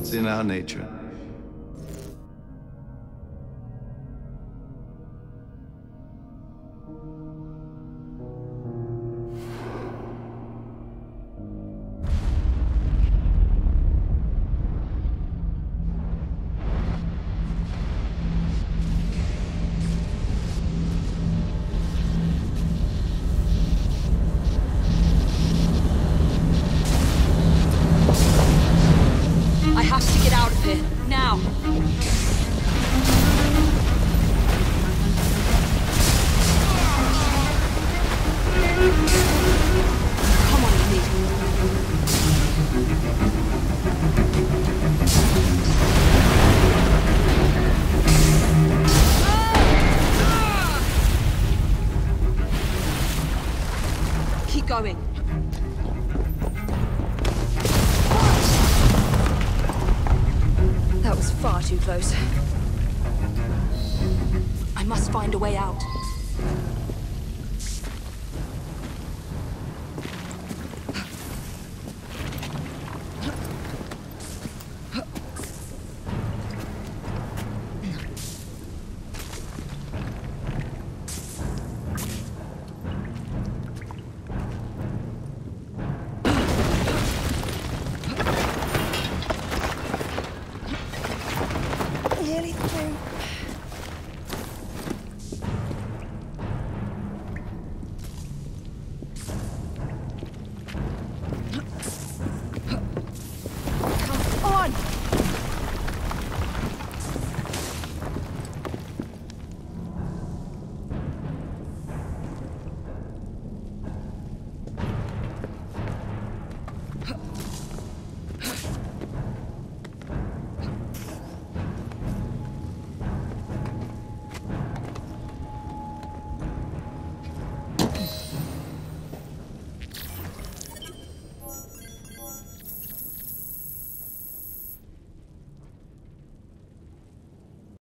It's in our nature. To get out of here, now. Come on. Keep going. Too close. I must find a way out.